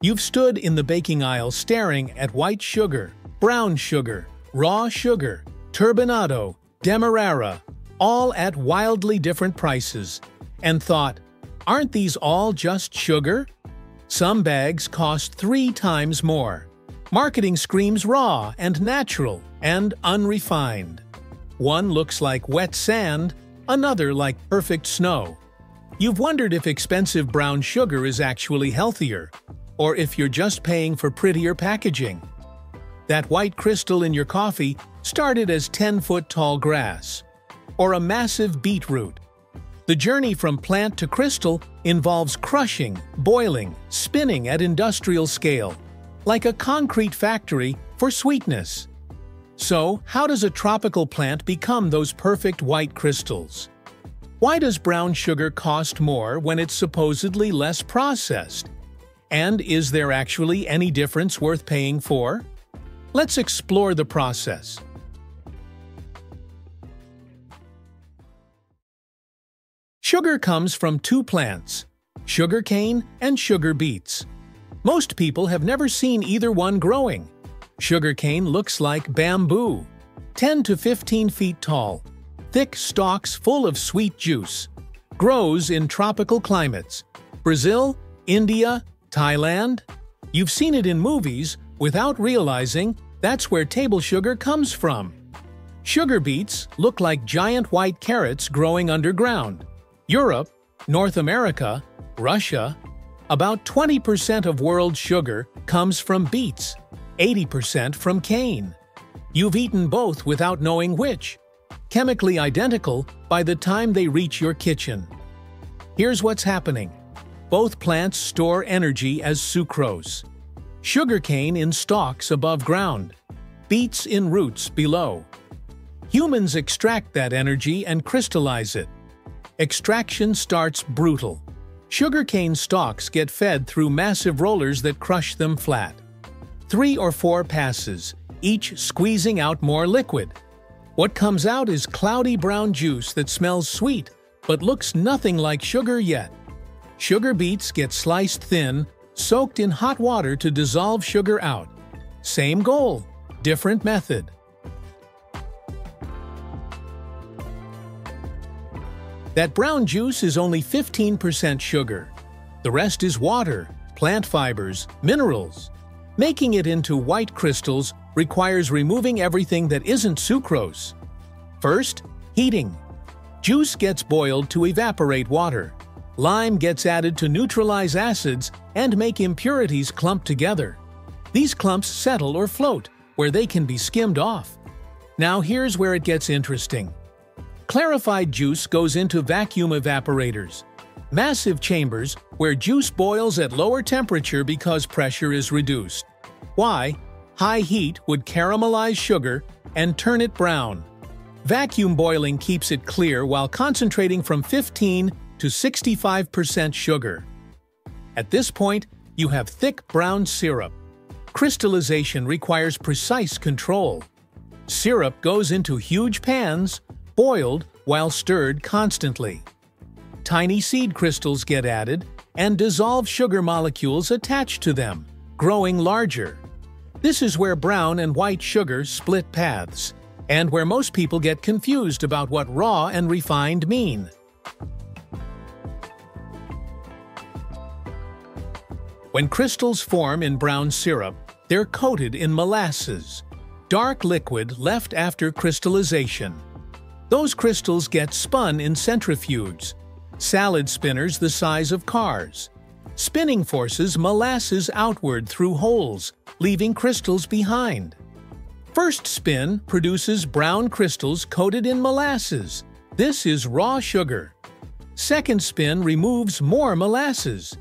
You've stood in the baking aisle staring at white sugar, brown sugar, raw sugar, turbinado, demerara, all at wildly different prices, and thought, aren't these all just sugar? Some bags cost three times more. Marketing screams raw and natural and unrefined. One looks like wet sand, another like perfect snow. You've wondered if expensive brown sugar is actually healthier, or if you're just paying for prettier packaging. That white crystal in your coffee started as 10-foot tall grass, or a massive beetroot. The journey from plant to crystal involves crushing, boiling, spinning at industrial scale, like a concrete factory for sweetness. So, how does a tropical plant become those perfect white crystals? Why does brown sugar cost more when it's supposedly less processed? And is there actually any difference worth paying for? Let's explore the process. Sugar comes from two plants, sugarcane and sugar beets. Most people have never seen either one growing. Sugarcane looks like bamboo, 10 to 15 feet tall, thick stalks full of sweet juice. Grows in tropical climates Brazil, India, Thailand? You've seen it in movies without realizing that's where table sugar comes from. Sugar beets look like giant white carrots growing underground. Europe, North America, Russia, about 20% of world sugar comes from beets, 80% from cane. You've eaten both without knowing which. Chemically identical by the time they reach your kitchen. Here's what's happening. Both plants store energy as sucrose. Sugarcane in stalks above ground, beets in roots below. Humans extract that energy and crystallize it. Extraction starts brutal. Sugarcane stalks get fed through massive rollers that crush them flat. Three or four passes, each squeezing out more liquid. What comes out is cloudy brown juice that smells sweet, but looks nothing like sugar yet. Sugar beets get sliced thin, soaked in hot water to dissolve sugar out. Same goal, different method. That brown juice is only 15% sugar. The rest is water, plant fibers, minerals. Making it into white crystals requires removing everything that isn't sucrose. First, heating. Juice gets boiled to evaporate water. Lime gets added to neutralize acids and make impurities clump together. These clumps settle or float, where they can be skimmed off. Now here's where it gets interesting. Clarified juice goes into vacuum evaporators, massive chambers where juice boils at lower temperature because pressure is reduced. Why? High heat would caramelize sugar and turn it brown. Vacuum boiling keeps it clear while concentrating from 15 to 65% sugar. At this point, you have thick brown syrup. Crystallization requires precise control. Syrup goes into huge pans, boiled while stirred constantly. Tiny seed crystals get added, and dissolved sugar molecules attached to them, growing larger. This is where brown and white sugar split paths, and where most people get confused about what raw and refined mean. When crystals form in brown syrup, they're coated in molasses, dark liquid left after crystallization. Those crystals get spun in centrifuges, salad spinners the size of cars. Spinning forces molasses outward through holes, leaving crystals behind. First spin produces brown crystals coated in molasses. This is raw sugar. Second spin removes more molasses.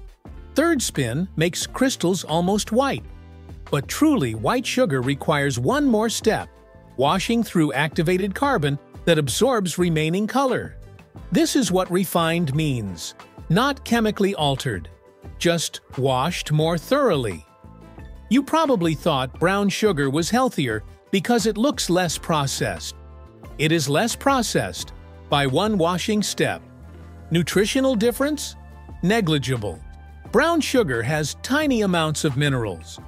Third spin makes crystals almost white. But truly white sugar requires one more step, washing through activated carbon that absorbs remaining color. This is what refined means, not chemically altered, just washed more thoroughly. You probably thought brown sugar was healthier because it looks less processed. It is less processed by one washing step. Nutritional difference? Negligible. Brown sugar has tiny amounts of minerals.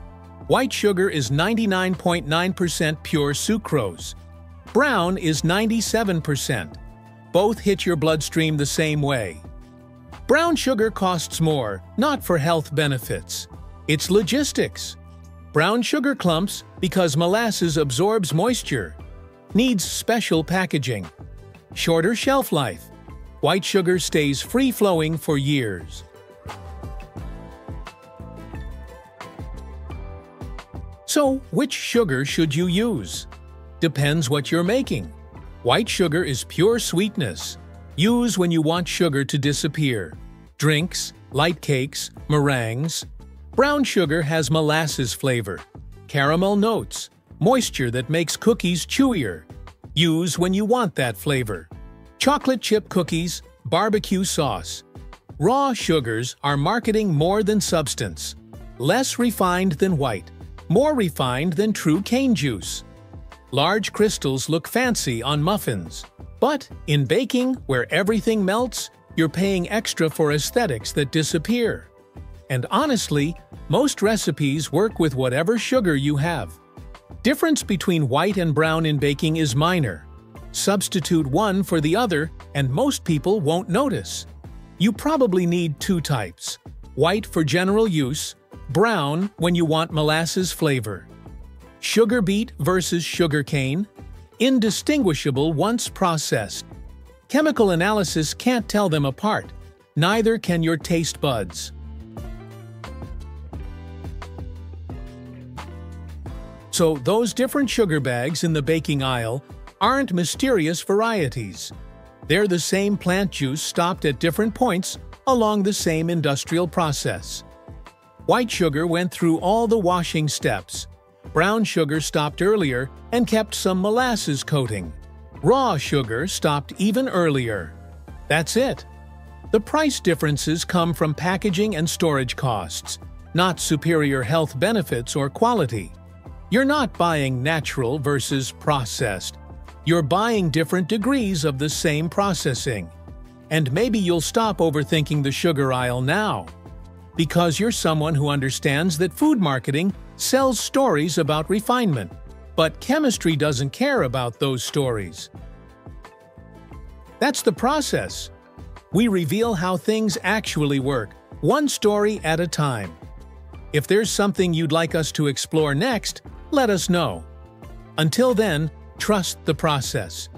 White sugar is 99.9% pure sucrose. Brown is 97%. Both hit your bloodstream the same way. Brown sugar costs more, not for health benefits. It's logistics. Brown sugar clumps because molasses absorbs moisture. Needs special packaging. Shorter shelf life. White sugar stays free-flowing for years. So, which sugar should you use? Depends what you're making. White sugar is pure sweetness. Use when you want sugar to disappear. Drinks, light cakes, meringues. Brown sugar has molasses flavor, caramel notes, moisture that makes cookies chewier. Use when you want that flavor. Chocolate chip cookies, barbecue sauce. Raw sugars are marketing more than substance. Less refined than white more refined than true cane juice. Large crystals look fancy on muffins, but in baking, where everything melts, you're paying extra for aesthetics that disappear. And honestly, most recipes work with whatever sugar you have. Difference between white and brown in baking is minor. Substitute one for the other and most people won't notice. You probably need two types, white for general use Brown when you want molasses flavor. Sugar beet versus sugar cane. Indistinguishable once processed. Chemical analysis can't tell them apart. Neither can your taste buds. So those different sugar bags in the baking aisle aren't mysterious varieties. They're the same plant juice stopped at different points along the same industrial process. White sugar went through all the washing steps. Brown sugar stopped earlier and kept some molasses coating. Raw sugar stopped even earlier. That's it. The price differences come from packaging and storage costs, not superior health benefits or quality. You're not buying natural versus processed. You're buying different degrees of the same processing. And maybe you'll stop overthinking the sugar aisle now because you're someone who understands that food marketing sells stories about refinement, but chemistry doesn't care about those stories. That's the process. We reveal how things actually work, one story at a time. If there's something you'd like us to explore next, let us know. Until then, trust the process.